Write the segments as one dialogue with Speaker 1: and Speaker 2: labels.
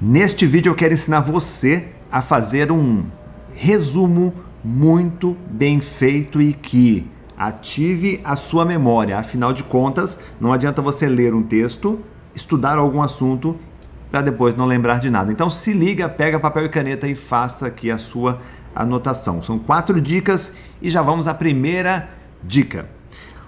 Speaker 1: Neste vídeo eu quero ensinar você a fazer um resumo muito bem feito e que ative a sua memória. Afinal de contas, não adianta você ler um texto, estudar algum assunto para depois não lembrar de nada. Então se liga, pega papel e caneta e faça aqui a sua anotação. São quatro dicas e já vamos à primeira dica.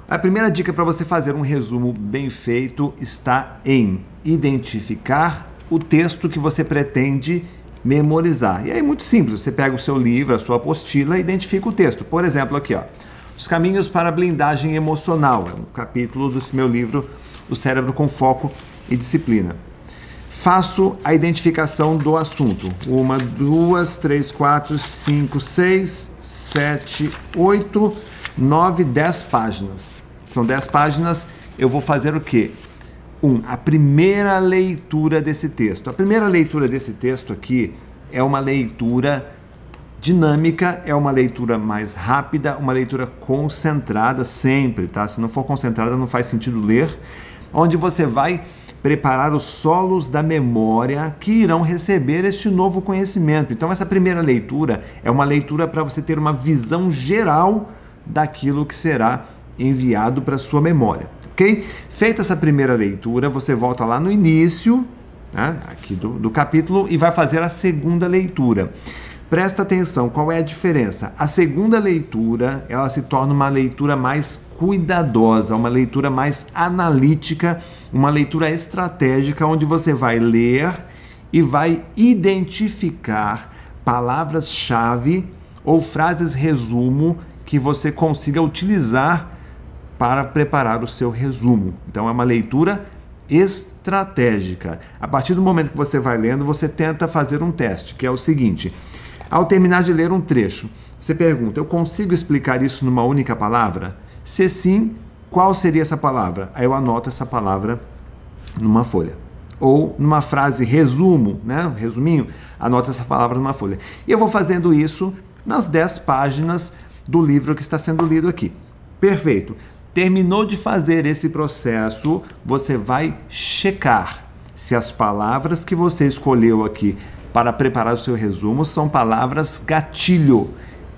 Speaker 1: A primeira dica para você fazer um resumo bem feito está em identificar o texto que você pretende memorizar. E aí é muito simples, você pega o seu livro, a sua apostila e identifica o texto. Por exemplo, aqui, ó, Os Caminhos para a Blindagem Emocional, é um capítulo do meu livro O Cérebro com Foco e Disciplina. Faço a identificação do assunto. Uma, duas, três, quatro, cinco, seis, sete, oito, nove, dez páginas. São dez páginas. Eu vou fazer o quê? Um, a primeira leitura desse texto. A primeira leitura desse texto aqui é uma leitura dinâmica, é uma leitura mais rápida, uma leitura concentrada sempre, tá? Se não for concentrada, não faz sentido ler. Onde você vai preparar os solos da memória que irão receber este novo conhecimento. Então, essa primeira leitura é uma leitura para você ter uma visão geral daquilo que será enviado para sua memória ok? Feita essa primeira leitura, você volta lá no início, né, aqui do, do capítulo, e vai fazer a segunda leitura. Presta atenção, qual é a diferença? A segunda leitura, ela se torna uma leitura mais cuidadosa, uma leitura mais analítica, uma leitura estratégica, onde você vai ler e vai identificar palavras-chave ou frases resumo que você consiga utilizar para preparar o seu resumo. Então é uma leitura estratégica. A partir do momento que você vai lendo, você tenta fazer um teste, que é o seguinte: ao terminar de ler um trecho, você pergunta: eu consigo explicar isso numa única palavra? Se sim, qual seria essa palavra? Aí eu anoto essa palavra numa folha. Ou numa frase resumo, né? Resuminho, anota essa palavra numa folha. E eu vou fazendo isso nas 10 páginas do livro que está sendo lido aqui. Perfeito. Terminou de fazer esse processo, você vai checar se as palavras que você escolheu aqui para preparar o seu resumo são palavras gatilho,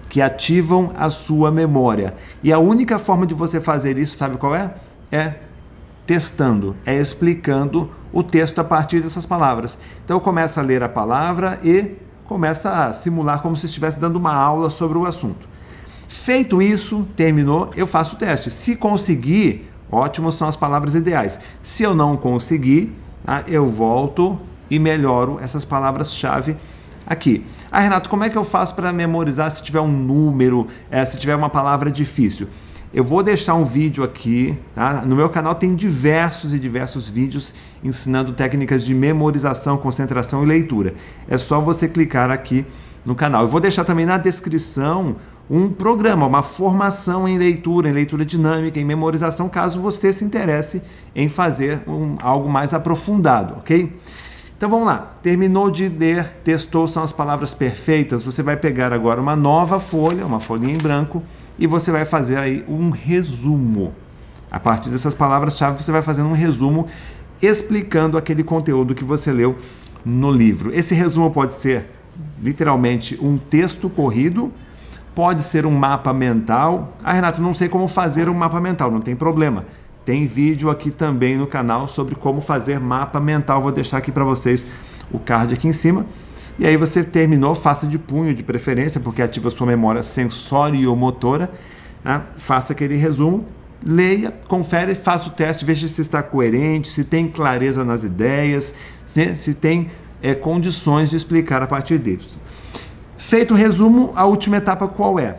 Speaker 1: que ativam a sua memória. E a única forma de você fazer isso, sabe qual é? É testando, é explicando o texto a partir dessas palavras. Então começa a ler a palavra e começa a simular como se estivesse dando uma aula sobre o assunto. Feito isso, terminou, eu faço o teste. Se conseguir, ótimo, são as palavras ideais. Se eu não conseguir, tá, eu volto e melhoro essas palavras-chave aqui. Ah, Renato, como é que eu faço para memorizar se tiver um número, é, se tiver uma palavra difícil? Eu vou deixar um vídeo aqui, tá? No meu canal tem diversos e diversos vídeos ensinando técnicas de memorização, concentração e leitura. É só você clicar aqui no canal. Eu vou deixar também na descrição um programa, uma formação em leitura, em leitura dinâmica, em memorização, caso você se interesse em fazer um, algo mais aprofundado, ok? Então vamos lá. Terminou de ler, testou, são as palavras perfeitas. Você vai pegar agora uma nova folha, uma folhinha em branco, e você vai fazer aí um resumo. A partir dessas palavras-chave, você vai fazendo um resumo explicando aquele conteúdo que você leu no livro. Esse resumo pode ser literalmente um texto corrido Pode ser um mapa mental. Ah, Renato, não sei como fazer um mapa mental. Não tem problema. Tem vídeo aqui também no canal sobre como fazer mapa mental. Vou deixar aqui para vocês o card aqui em cima. E aí você terminou, faça de punho de preferência, porque ativa sua memória sensório-motora. Né? Faça aquele resumo, leia, confere, faça o teste, veja se está coerente, se tem clareza nas ideias, se, se tem é, condições de explicar a partir deles. Feito o resumo, a última etapa qual é?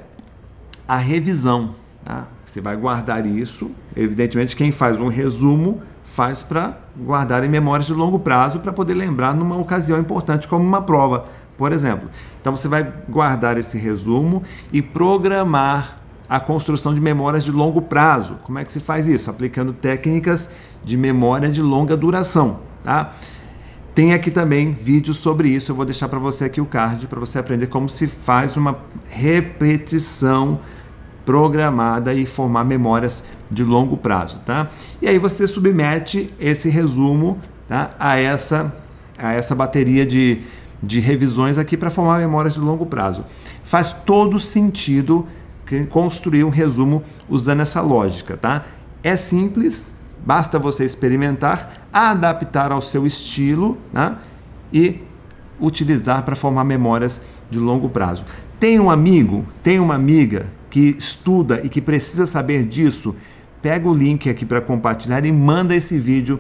Speaker 1: A revisão. Tá? Você vai guardar isso. Evidentemente, quem faz um resumo faz para guardar em memórias de longo prazo para poder lembrar numa ocasião importante, como uma prova, por exemplo. Então, você vai guardar esse resumo e programar a construção de memórias de longo prazo. Como é que se faz isso? Aplicando técnicas de memória de longa duração. Tá? Tem aqui também vídeos sobre isso. Eu vou deixar para você aqui o card para você aprender como se faz uma repetição programada e formar memórias de longo prazo, tá? E aí você submete esse resumo tá? a essa a essa bateria de, de revisões aqui para formar memórias de longo prazo. Faz todo sentido construir um resumo usando essa lógica, tá? É simples, basta você experimentar, adaptar ao seu estilo né? e utilizar para formar memórias de longo prazo. Tem um amigo, tem uma amiga que estuda e que precisa saber disso? Pega o link aqui para compartilhar e manda esse vídeo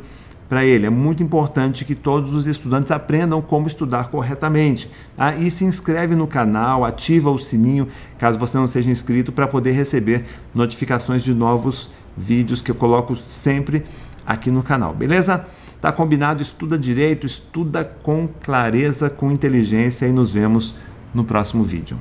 Speaker 1: para ele. É muito importante que todos os estudantes aprendam como estudar corretamente. Tá? E se inscreve no canal, ativa o sininho, caso você não seja inscrito, para poder receber notificações de novos vídeos que eu coloco sempre aqui no canal, beleza? Tá combinado? Estuda direito, estuda com clareza, com inteligência e nos vemos no próximo vídeo.